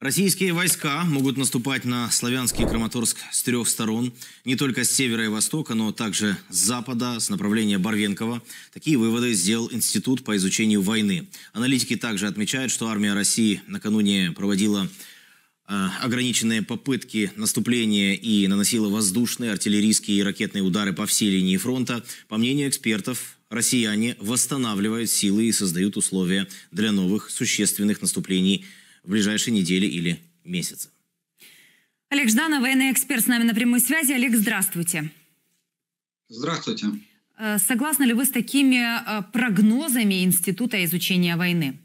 Российские войска могут наступать на славянский Краматорск с трех сторон, не только с севера и востока, но также с запада, с направления Барвенкова. Такие выводы сделал Институт по изучению войны. Аналитики также отмечают, что армия России накануне проводила э, ограниченные попытки наступления и наносила воздушные, артиллерийские и ракетные удары по всей линии фронта. По мнению экспертов, россияне восстанавливают силы и создают условия для новых существенных наступлений – в ближайшие недели или месяцы. Олег Жданов, военный эксперт, с нами на прямой связи. Олег, здравствуйте. Здравствуйте. Э, согласны ли вы с такими э, прогнозами Института изучения войны?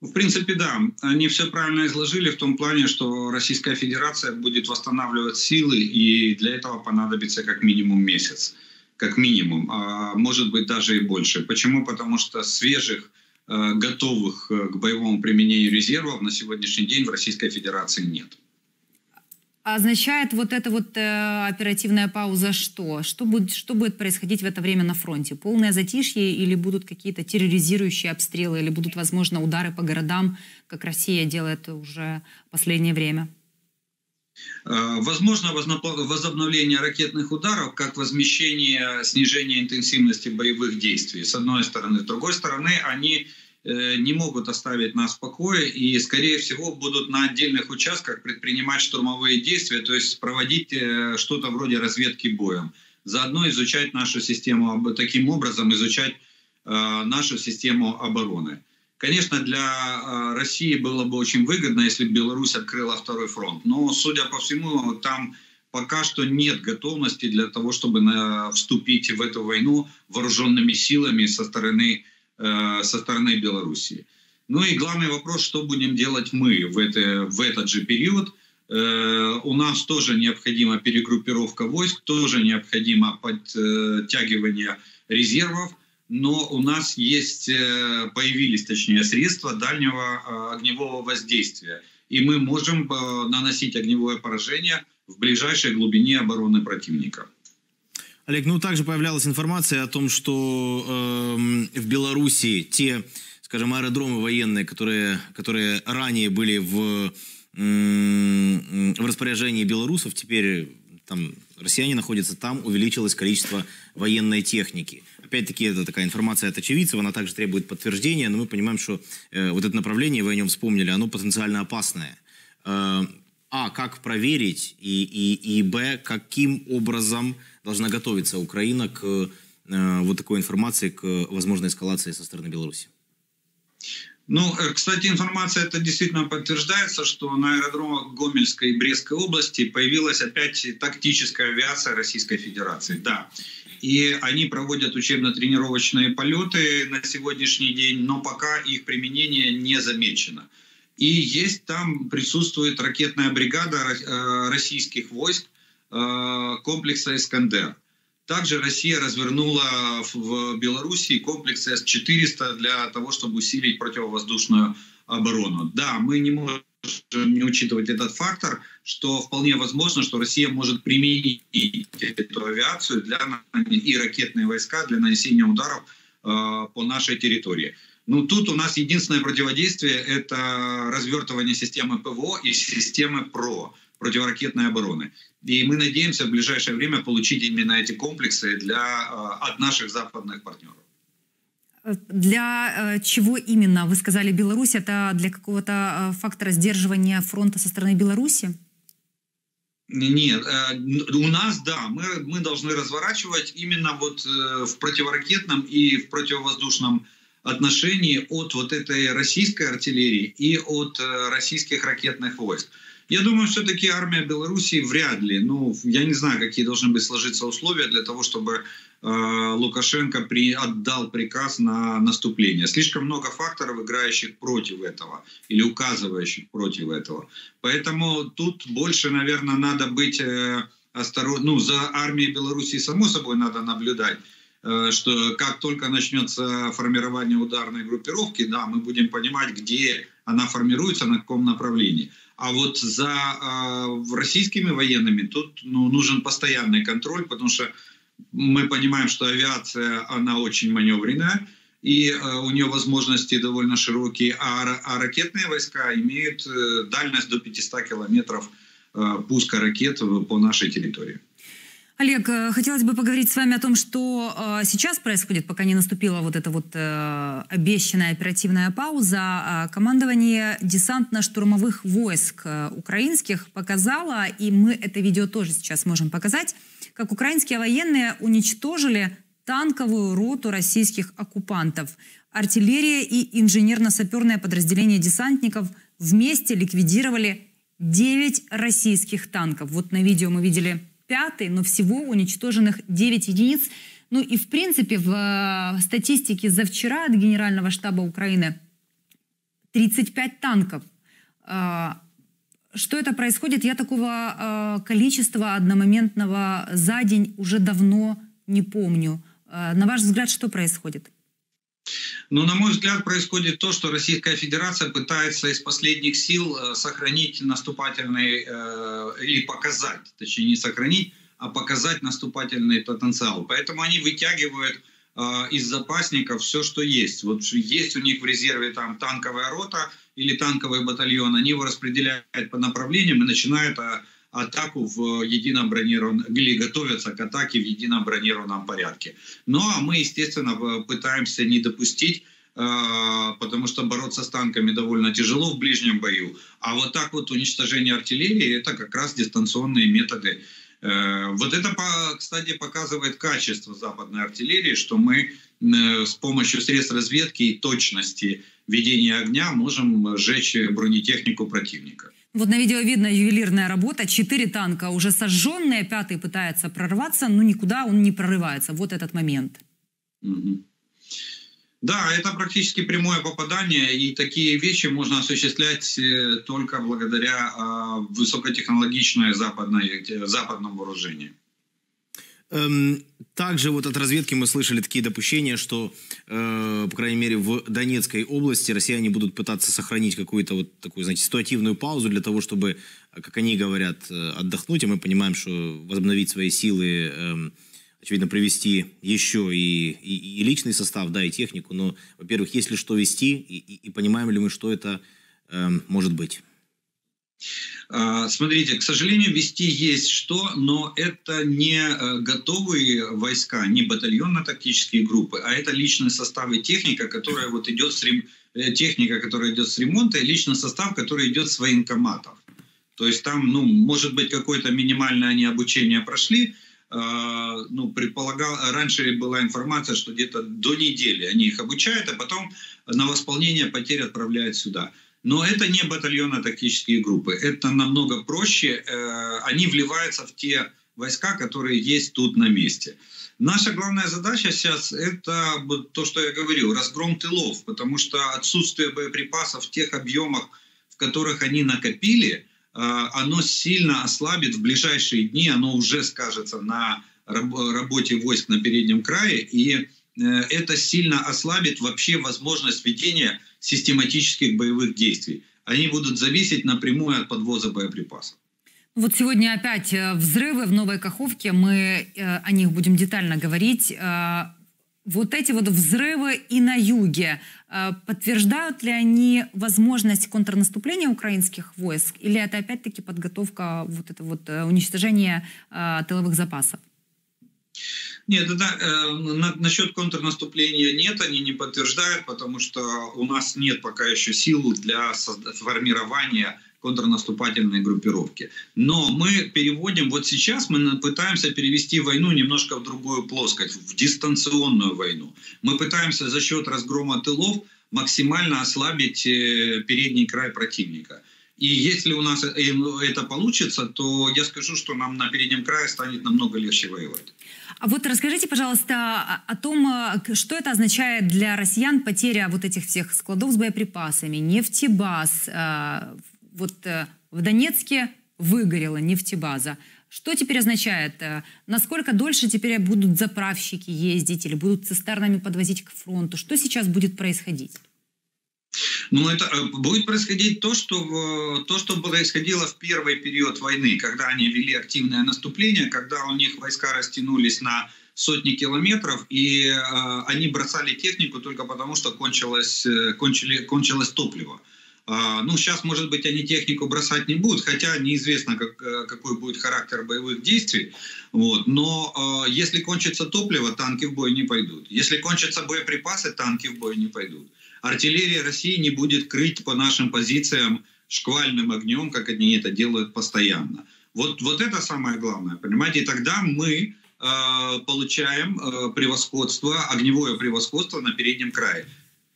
В принципе, да. Они все правильно изложили в том плане, что Российская Федерация будет восстанавливать силы, и для этого понадобится как минимум месяц. Как минимум. А может быть даже и больше. Почему? Потому что свежих готовых э, к боевому применению резервов на сегодняшний день в Российской Федерации нет. Означает вот эта вот э, оперативная пауза что? Что будет, что будет происходить в это время на фронте? Полное затишье или будут какие-то терроризирующие обстрелы, или будут, возможно, удары по городам, как Россия делает уже последнее время? Э, возможно возобновление ракетных ударов как возмещение снижения интенсивности боевых действий, с одной стороны. С другой стороны, они э, не могут оставить нас в покое и, скорее всего, будут на отдельных участках предпринимать штурмовые действия, то есть проводить э, что-то вроде разведки боем. Заодно изучать нашу систему, таким образом изучать нашу систему обороны. Конечно, для России было бы очень выгодно, если бы Беларусь открыла второй фронт. Но, судя по всему, там пока что нет готовности для того, чтобы вступить в эту войну вооруженными силами со стороны, э, со стороны Белоруссии. Ну и главный вопрос, что будем делать мы в, это, в этот же период. Э, у нас тоже необходима перегруппировка войск, тоже необходимо подтягивание резервов но у нас есть, э, появились, точнее, средства дальнего э, огневого воздействия. И мы можем э, наносить огневое поражение в ближайшей глубине обороны противника. Олег, ну также появлялась информация о том, что э, в Беларуси те, скажем, аэродромы военные, которые, которые ранее были в, э, в распоряжении белорусов, теперь там россияне находятся там, увеличилось количество военной техники опять-таки, это такая информация от очевидцев, она также требует подтверждения, но мы понимаем, что э, вот это направление, вы о нем вспомнили, оно потенциально опасное. Э, а, как проверить, и, и, и Б, каким образом должна готовиться Украина к э, вот такой информации, к возможной эскалации со стороны Беларуси? Ну, э, кстати, информация это действительно подтверждается, что на аэродромах Гомельской и Брестской области появилась опять тактическая авиация Российской Федерации. Да, и они проводят учебно-тренировочные полеты на сегодняшний день, но пока их применение не замечено. И есть там, присутствует ракетная бригада э, российских войск э, комплекса «Искандер». Также Россия развернула в Белоруссии комплекс С-400 для того, чтобы усилить противовоздушную оборону. Да, мы не можем не учитывать этот фактор, что вполне возможно, что Россия может применить эту авиацию для, и ракетные войска для нанесения ударов э, по нашей территории. Ну, тут у нас единственное противодействие – это развертывание системы ПВО и системы ПРО, противоракетной обороны. И мы надеемся в ближайшее время получить именно эти комплексы для, э, от наших западных партнеров. Для э, чего именно? Вы сказали Беларусь, это для какого-то э, фактора сдерживания фронта со стороны Беларуси? Нет, у нас, да, мы, мы должны разворачивать именно вот в противоракетном и в противовоздушном отношении от вот этой российской артиллерии и от российских ракетных войск. Я думаю, все-таки армия Белоруссии вряд ли. Ну, я не знаю, какие должны быть сложиться условия для того, чтобы э, Лукашенко при, отдал приказ на наступление. Слишком много факторов, играющих против этого или указывающих против этого. Поэтому тут больше, наверное, надо быть э, осторожным. Ну, за армией Белоруссии, само собой, надо наблюдать э, что как только начнется формирование ударной группировки, да, мы будем понимать, где она формируется, на каком направлении. А вот за э, российскими военными тут ну, нужен постоянный контроль, потому что мы понимаем, что авиация, она очень маневренная, и э, у нее возможности довольно широкие, а, а ракетные войска имеют э, дальность до 500 километров э, пуска ракет по нашей территории. Олег, э, хотелось бы поговорить с вами о том, что э, сейчас происходит, пока не наступила вот эта вот э, обещанная оперативная пауза. А командование десантно-штурмовых войск украинских показало, и мы это видео тоже сейчас можем показать, как украинские военные уничтожили танковую роту российских оккупантов. Артиллерия и инженерно-саперное подразделение десантников вместе ликвидировали 9 российских танков. Вот на видео мы видели пятый, но всего уничтоженных 9 единиц. Ну и в принципе в э, статистике за вчера от Генерального штаба Украины 35 танков. Э, что это происходит? Я такого э, количества одномоментного за день уже давно не помню. На ваш взгляд, что происходит? Но, на мой взгляд, происходит то, что Российская Федерация пытается из последних сил э, сохранить наступательный, э, или показать, точнее не сохранить, а показать наступательный потенциал. Поэтому они вытягивают э, из запасников все, что есть. Вот есть у них в резерве там танковая рота или танковый батальон, они его распределяют по направлениям и начинают атаку в едином бронированном, или готовятся к атаке в едином бронированном порядке. Ну а мы, естественно, пытаемся не допустить э, потому что бороться с танками довольно тяжело в ближнем бою. А вот так вот уничтожение артиллерии – это как раз дистанционные методы. Э, вот это, кстати, показывает качество западной артиллерии, что мы э, с помощью средств разведки и точности ведения огня можем сжечь бронетехнику противника. Вот на видео видно ювелирная работа. Четыре танка уже сожженные, пятый пытается прорваться, но никуда он не прорывается. Вот этот момент. Да, это практически прямое попадание, и такие вещи можно осуществлять э, только благодаря э, высокотехнологичной западной, западному вооружению. Эм, также вот от разведки мы слышали такие допущения, что, э, по крайней мере, в Донецкой области россияне будут пытаться сохранить какую-то вот такую, знаете, ситуативную паузу для того, чтобы, как они говорят, э, отдохнуть. И мы понимаем, что возобновить свои силы, э, очевидно, привести еще и, и, и личный состав, да, и технику. Но, во-первых, есть ли что вести, и, и, и понимаем ли мы, что это э, может быть? А, смотрите, к сожалению, вести есть что, но это не э, готовые войска, не батальонно-тактические группы, а это личный состав и техника, которая вот идет с рем... Э, техника, которая идет с ремонта, и личный состав, который идет с военкоматов. То есть там, ну, может быть, какое-то минимальное они обучение прошли, Uh, ну, предполагал, раньше была информация, что где-то до недели они их обучают, а потом на восполнение потерь отправляют сюда. Но это не батальонно-тактические группы. Это намного проще. Э, они вливаются в те войска, которые есть тут на месте. Наша главная задача сейчас – это то, что я говорил, разгром тылов, потому что отсутствие боеприпасов в тех объемах, в которых они накопили, э, оно сильно ослабит в ближайшие дни, оно уже скажется на работе войск на переднем крае, и э, это сильно ослабит вообще возможность ведения систематических боевых действий. Они будут зависеть напрямую от подвоза боеприпасов. Вот сегодня опять э, взрывы в Новой Каховке. Мы э, о них будем детально говорить. Э, вот эти вот взрывы и на юге, подтверждают ли они возможность контрнаступления украинских войск? Или это опять-таки подготовка, вот это вот уничтожение тыловых запасов? Нет, это, э, на, насчет контрнаступления нет, они не подтверждают, потому что у нас нет пока еще сил для формирования контрнаступательной группировки. Но мы переводим, вот сейчас мы пытаемся перевести войну немножко в другую плоскость, в дистанционную войну. Мы пытаемся за счет разгрома тылов максимально ослабить э, передний край противника. И если у нас это получится, то я скажу, что нам на переднем крае станет намного легче воевать. А вот расскажите, пожалуйста, о том, э, что это означает для россиян потеря вот этих всех складов с боеприпасами, нефтебаз. Э, вот э, в Донецке выгорела нефтебаза. Что теперь означает? Насколько дольше теперь будут заправщики ездить или будут цистернами подвозить к фронту? Что сейчас будет происходить? Ну, это э, будет происходить то что, то, что происходило в первый период войны, когда они вели активное наступление, когда у них войска растянулись на сотни километров, и э, они бросали технику только потому, что кончилось, э, кончили, кончилось топливо. А, ну, сейчас, может быть, они технику бросать не будут, хотя неизвестно, как, э, какой будет характер боевых действий. Вот. Но э, если кончится топливо, танки в бой не пойдут. Если кончатся боеприпасы, танки в бой не пойдут. Артиллерия России не будет крыть по нашим позициям шквальным огнем, как они это делают постоянно. Вот, вот это самое главное, понимаете? И тогда мы э, получаем э, превосходство, огневое превосходство на переднем крае.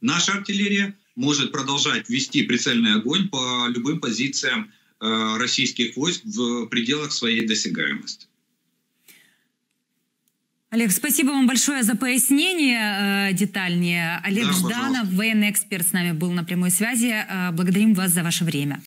Наша артиллерия может продолжать вести прицельный огонь по любым позициям э, российских войск в пределах своей досягаемости. Олег, спасибо вам большое за пояснение э, детальнее. Олег да, Жданов, пожалуйста. военный эксперт, с нами был на прямой связи. Э, благодарим вас за ваше время.